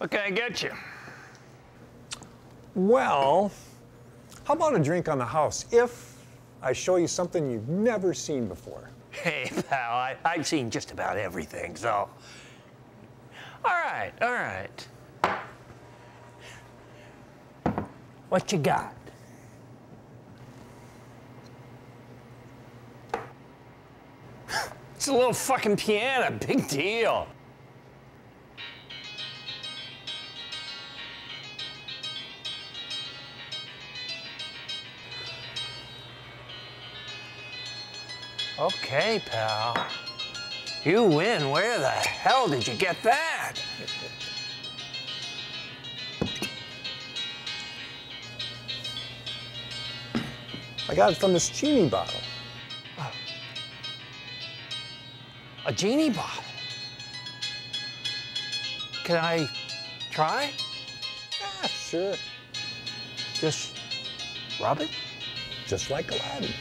What can I get you? Well, how about a drink on the house if I show you something you've never seen before? Hey, pal, I, I've seen just about everything, so. All right, all right. What you got? It's a little fucking piano, big deal. Okay, pal. You win. Where the hell did you get that? I got it from this genie bottle. A genie bottle. Can I try? Ah, sure. Just rub it? Just like Aladdin.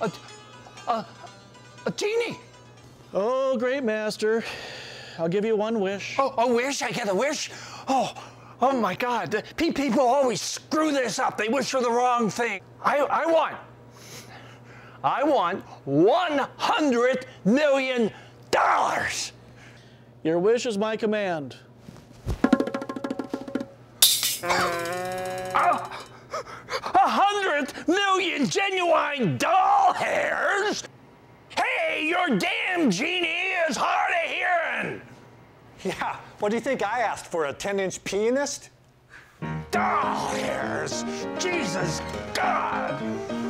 A, a, a genie. Oh, great master. I'll give you one wish. Oh, a wish? I get a wish? Oh, oh my God. People always screw this up. They wish for the wrong thing. I, I want, I want 100 million dollars. Your wish is my command. Million genuine doll hairs? Hey, your damn genie is hard of hearing. Yeah, what do you think I asked for? A 10 inch pianist? Doll hairs. Jesus God.